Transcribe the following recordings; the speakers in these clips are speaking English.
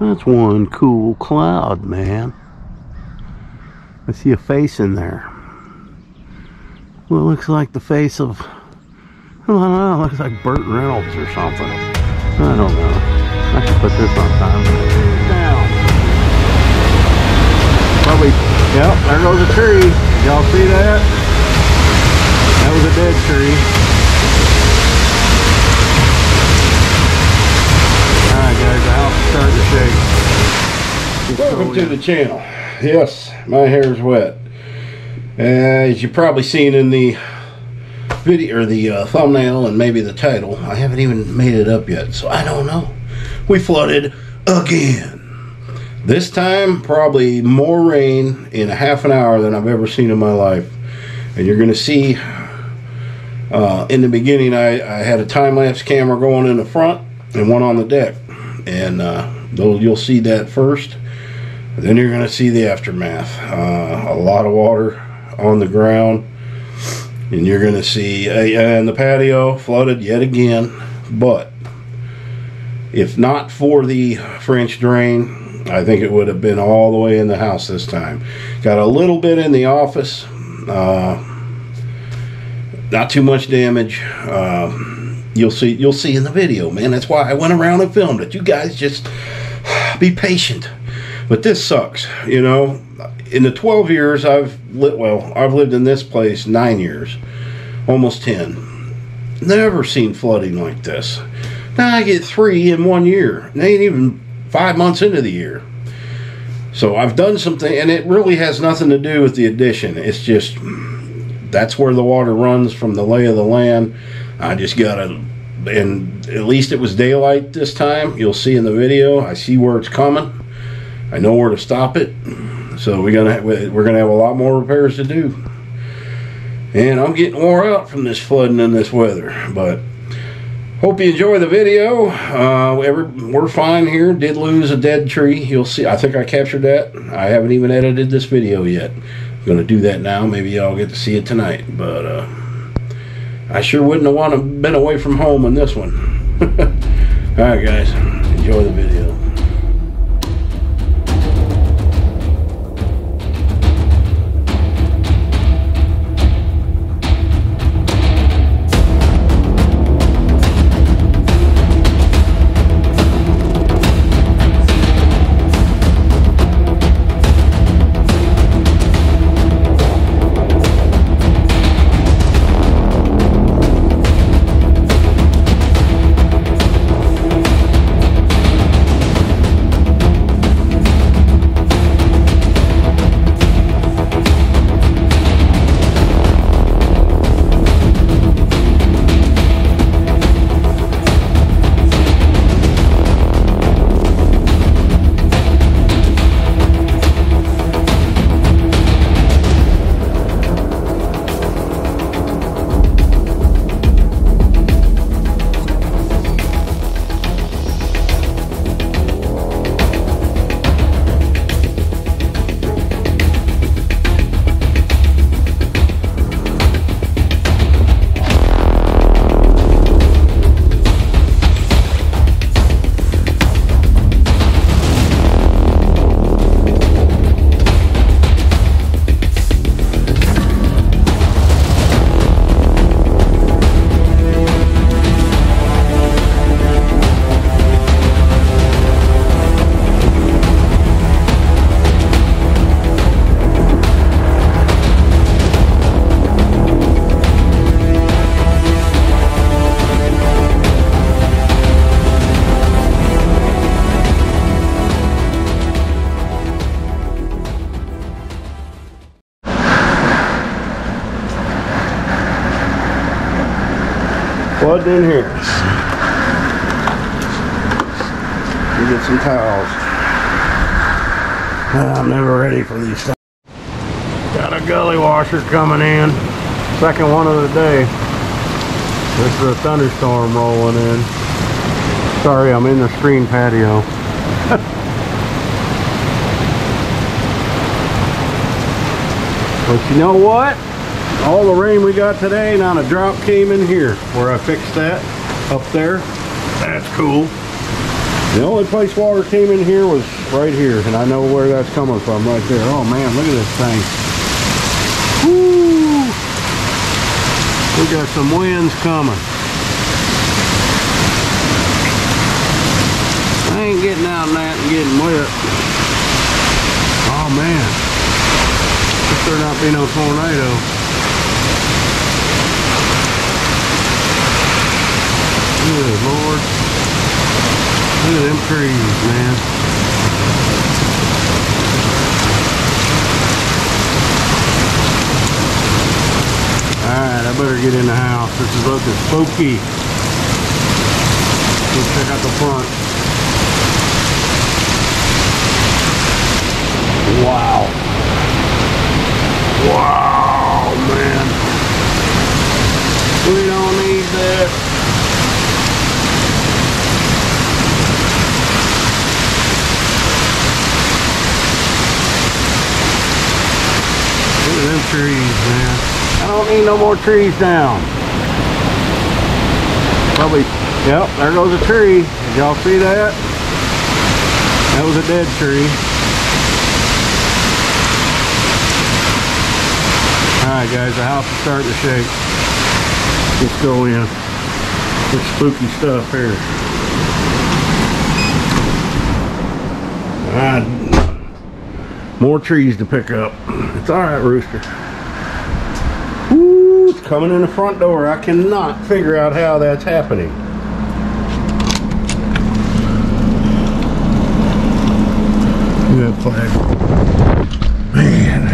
That's one cool cloud, man. I see a face in there. Well, it looks like the face of, I don't know, it looks like Burt Reynolds or something. I don't know. I should put this on time. Probably, yep, there goes a tree. Y'all see that? That was a dead tree. Starting to shake. Welcome to the channel. Yes, my hair is wet. As you've probably seen in the video or the uh, thumbnail and maybe the title, I haven't even made it up yet, so I don't know. We flooded again. This time, probably more rain in a half an hour than I've ever seen in my life. And you're going to see uh, in the beginning, I, I had a time lapse camera going in the front and one on the deck. And uh, you'll see that first. Then you're going to see the aftermath. Uh, a lot of water on the ground. And you're going to see, uh, and the patio flooded yet again. But if not for the French drain, I think it would have been all the way in the house this time. Got a little bit in the office. Uh, not too much damage. Um, You'll see you'll see in the video, man. That's why I went around and filmed it. You guys just be patient. But this sucks, you know. In the 12 years I've lived well, I've lived in this place 9 years. Almost 10. Never seen flooding like this. Now I get 3 in 1 year. They ain't even 5 months into the year. So I've done something and it really has nothing to do with the addition. It's just that's where the water runs from the lay of the land. I just gotta and at least it was daylight this time. You'll see in the video. I see where it's coming. I know where to stop it. So we're gonna we're gonna have a lot more repairs to do. And I'm getting wore out from this flooding and this weather. But hope you enjoy the video. Uh, we're fine here. Did lose a dead tree. You'll see. I think I captured that. I haven't even edited this video yet. I'm gonna do that now. Maybe y'all get to see it tonight. But. Uh, I sure wouldn't have wanted to been away from home on this one. All right, guys, enjoy the video. Flooding in here. We get some towels. I'm never ready for these things. Got a gully washer coming in. Second one of the day. This is a thunderstorm rolling in. Sorry, I'm in the screen patio. but you know what? All the rain we got today, not a drop came in here where I fixed that up there. That's cool. The only place water came in here was right here, and I know where that's coming from, right there. Oh man, look at this thing. Woo! We got some winds coming. I ain't getting out in that and getting wet. Oh man. Better not be no tornado. Good Lord. Look at them trees, man. Alright, I better get in the house. This is looking spooky. Let's check out the front. Wow. Wow, man. We don't need that. them trees, man. I don't need no more trees down. Probably, yep, there goes a tree. Did y'all see that? That was a dead tree. Alright guys, the house is starting to shake. Let's go in. There's spooky stuff here. Alright, more trees to pick up. It's all right, Rooster. Ooh, it's coming in the front door. I cannot figure out how that's happening. Good flag. Man.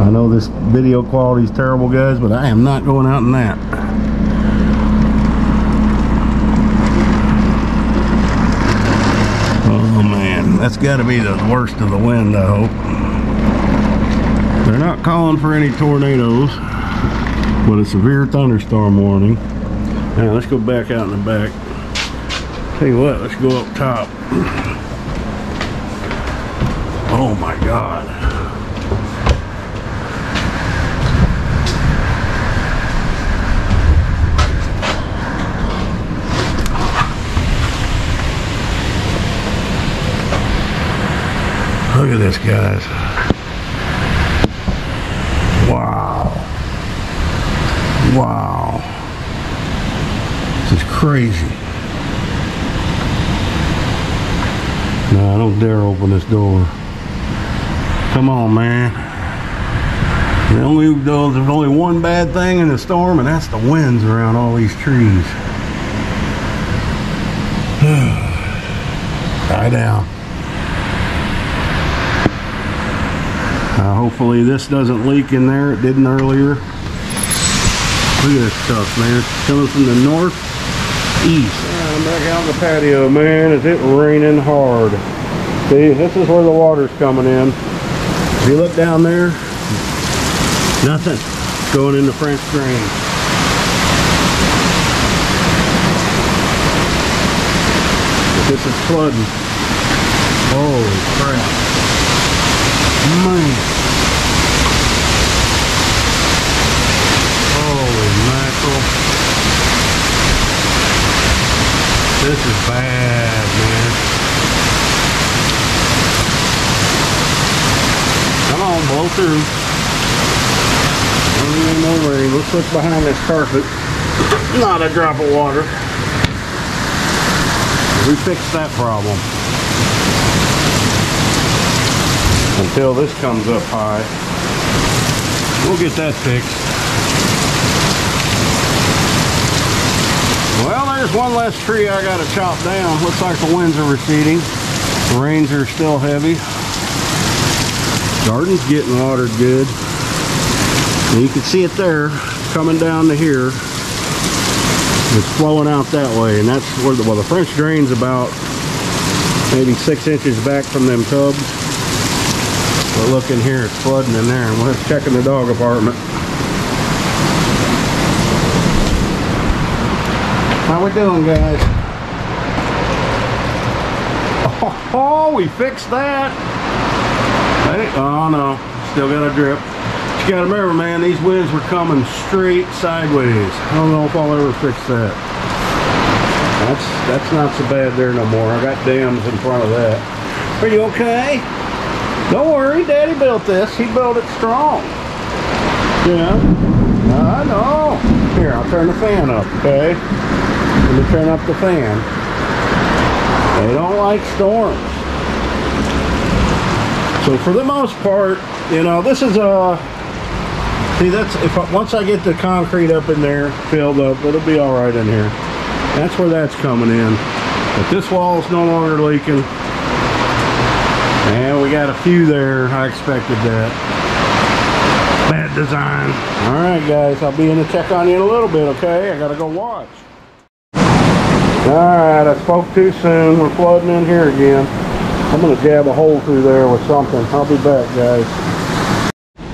I know this video quality is terrible, guys, but I am not going out in that. That's got to be the worst of the wind, I hope. They're not calling for any tornadoes, but a severe thunderstorm warning. Now let's go back out in the back. Tell you what, let's go up top. Oh my God. At this, guys. Wow. Wow. This is crazy. No, I don't dare open this door. Come on, man. The only, there's only one bad thing in the storm, and that's the winds around all these trees. Die down. Uh, hopefully this doesn't leak in there. It didn't earlier. Look at this stuff, man. It's coming from the northeast. I'm back out in the patio, man. Is it raining hard? See, this is where the water's coming in. If you look down there, nothing. going into French drain. This is flooding. Holy crap. Man. Holy mackerel. This is bad, man. Come on, blow through. Even no rain. Let's look behind this carpet. Not a drop of water. We fixed that problem. Until this comes up high. We'll get that fixed. Well, there's one less tree I got to chop down. Looks like the winds are receding. The rains are still heavy. Garden's getting watered good. And you can see it there coming down to here. It's flowing out that way, and that's where the, well, the French drain's about maybe six inches back from them tubs. But look in here, it's flooding in there. We're checking the dog apartment. How we doing, guys? Oh, oh we fixed that. Hey, oh no, still got a drip. But you gotta remember, man, these winds were coming straight sideways. I don't know if I'll ever fix that. That's that's not so bad there no more. I got dams in front of that. Are you okay? Don't worry, Daddy built this. He built it strong. Yeah. I know. Here, I'll turn the fan up, okay? Let me turn up the fan. They don't like storms. So for the most part, you know, this is a See, that's if I, once I get the concrete up in there, filled up, it'll be all right in here. That's where that's coming in. But this wall is no longer leaking. And we got a few there. I expected that. Bad design. All right, guys. I'll be in to check on you in a little bit, okay? I got to go watch. All right. I spoke too soon. We're flooding in here again. I'm going to jab a hole through there with something. I'll be back, guys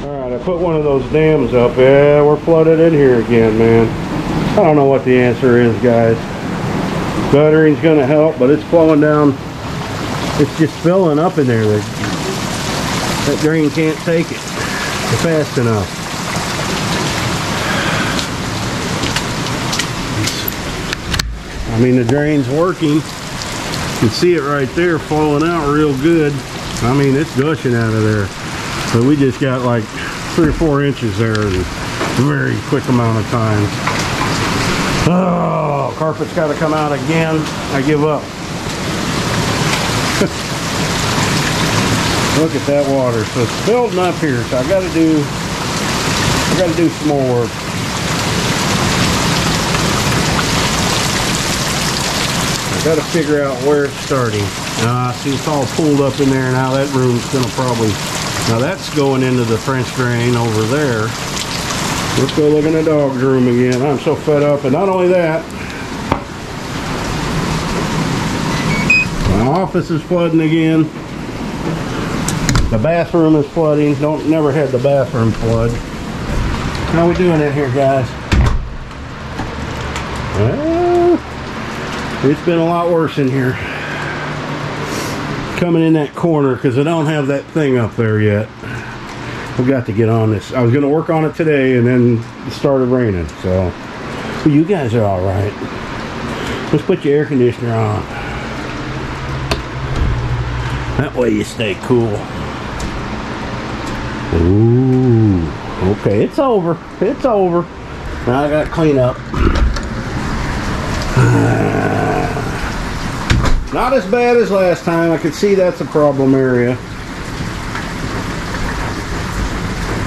All right. I put one of those dams up. Yeah, we're flooded in here again, man. I don't know what the answer is, guys. Guttering's going to help, but it's flowing down. It's just filling up in there. That, drain can't take it fast enough. I mean, the drain's working. You can see it right there falling out real good. I mean, it's gushing out of there. But we just got like three or four inches there in a very quick amount of time. Oh, carpet's got to come out again. I give up. Look at that water. So it's building up here. So I got to do, I got to do some more work. I got to figure out where it's starting. Uh, see, it's all pulled up in there now. That room's going to probably now that's going into the French drain over there. Let's go look in the dog's room again. I'm so fed up. And not only that, my office is flooding again. The bathroom is flooding. Don't never had the bathroom flood. How we doing in here, guys? Well, it's been a lot worse in here coming in that corner because I don't have that thing up there yet. I've got to get on this. I was going to work on it today and then it started raining. So you guys are all right. Let's put your air conditioner on. That way you stay cool. Ooh. Okay, it's over. It's over. Now I got to clean up. Not as bad as last time. I can see that's a problem area.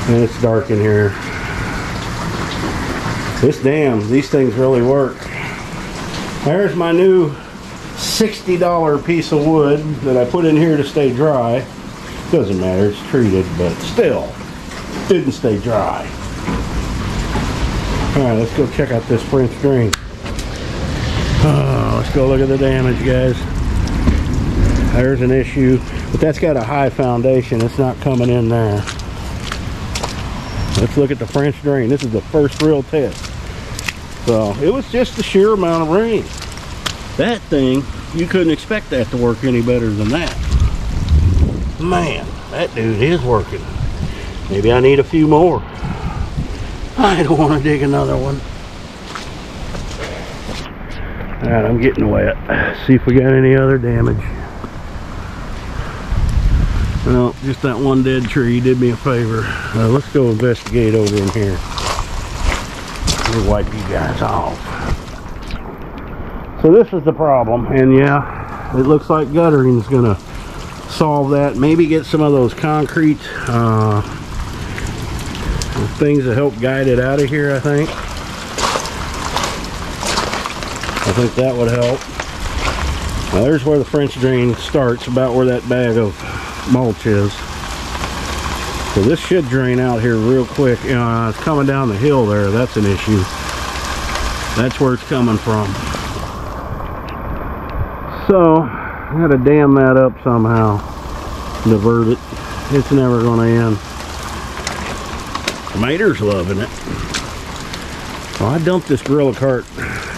And it's dark in here. This dam, these things really work. There's my new $60 piece of wood that I put in here to stay dry. Doesn't matter, it's treated, but still, didn't stay dry. Alright, let's go check out this French drain. Oh, let's go look at the damage, guys. There's an issue but that's got a high foundation it's not coming in there. Let's look at the French drain this is the first real test. So it was just the sheer amount of rain. That thing you couldn't expect that to work any better than that man that dude is working maybe I need a few more I don't want to dig another one all right I'm getting wet see if we got any other damage well, just that one dead tree did me a favor. Uh, let's go investigate over in here. Me wipe you guys off. So this is the problem, and yeah, it looks like guttering is going to solve that. Maybe get some of those concrete uh, things to help guide it out of here, I think. I think that would help. Now there's where the French drain starts, about where that bag of mulch is. So this should drain out here real quick. Know, it's coming down the hill there. That's an issue. That's where it's coming from. So, I gotta dam that up somehow. Divert it. It's never gonna end. Mater's loving it. Well, I dumped this Gorilla cart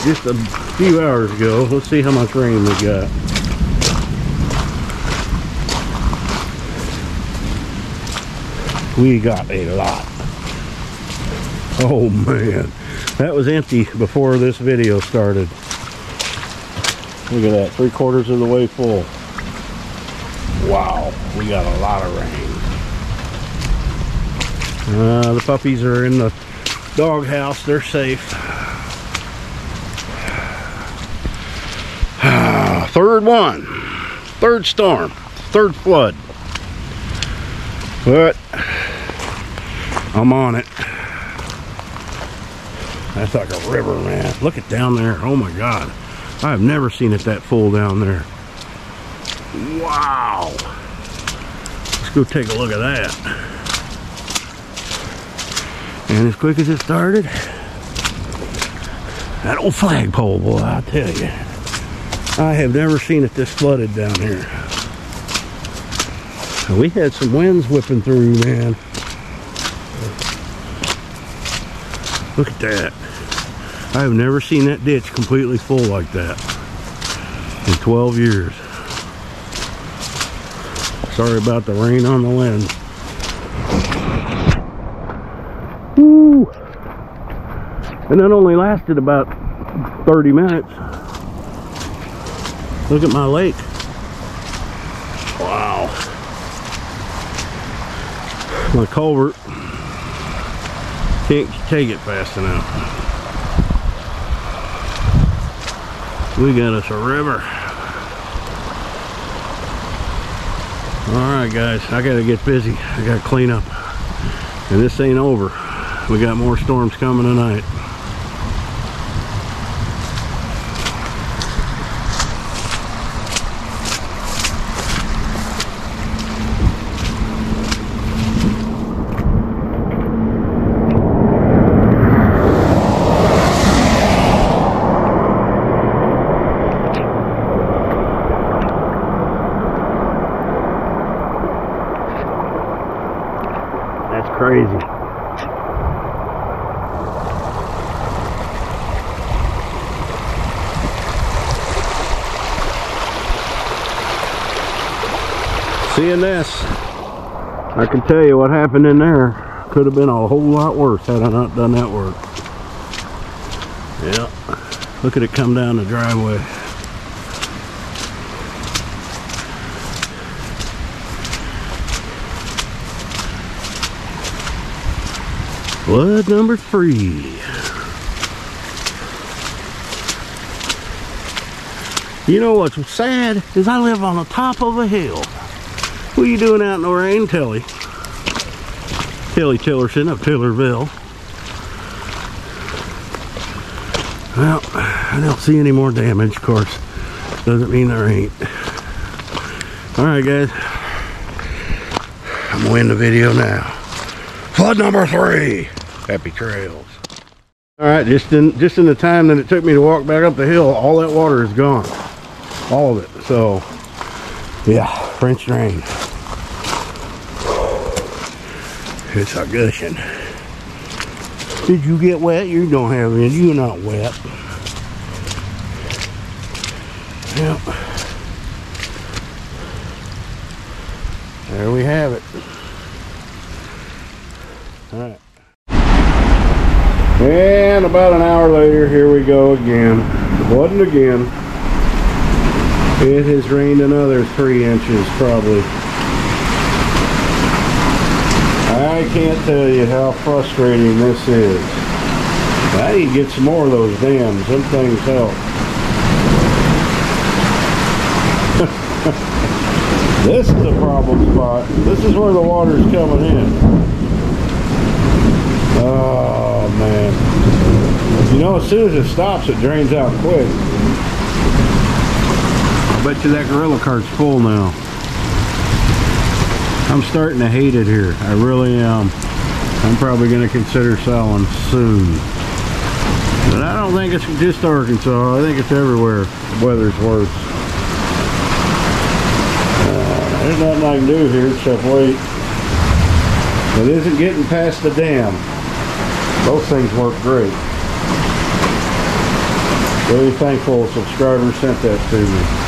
just a few hours ago. Let's see how much rain we got. we got a lot oh man that was empty before this video started Look at that, three quarters of the way full. Wow, we got a lot of rain. Uh, the puppies are in the doghouse. They're safe. third one, third storm. Third flood. But I'm on it. That's like a river, man. Look at down there. Oh my God. I've never seen it that full down there. Wow. Let's go take a look at that. And as quick as it started, that old flagpole, boy, I tell you. I have never seen it this flooded down here. We had some winds whipping through, man. Look at that. I have never seen that ditch completely full like that in 12 years. Sorry about the rain on the lens. Woo! And that only lasted about 30 minutes. Look at my lake. Wow. My culvert can't take it fast enough. We got us a river. Alright guys, I gotta get busy. I gotta clean up. And this ain't over. We got more storms coming tonight. That's crazy. Seeing this, I can tell you what happened in there could have been a whole lot worse had I not done that work. Yeah, look at it come down the driveway. Flood number three. You know what's sad is I live on the top of a hill. What are you doing out in the rain, Telly? Telly Tillerson of Tillerville. Well, I don't see any more damage, of course. Doesn't mean there ain't. Alright guys. I'm gonna end the video now. Flood number three. Happy trails. All right, just in just in the time that it took me to walk back up the hill, all that water is gone, all of it. So, yeah, French drain. It's a gushing. Did you get wet? You don't have any. You're not wet. Yep. There we have it. All right. And about an hour later, here we go again. Flooding again. It has rained another three inches, probably. I can't tell you how frustrating this is. I need to get some more of those dams. Them things help. this is a problem spot. This is where the water's coming in. Oh man. You know, as soon as it stops, it drains out quick. I bet you that gorilla cart's full now. I'm starting to hate it here. I really am. I'm probably going to consider selling soon. But I don't think it's just Arkansas. I think it's everywhere. The weather's worse. Uh, there's nothing I can do here except wait. It isn't getting past the dam. Those things work great. Really thankful a subscriber sent that to me.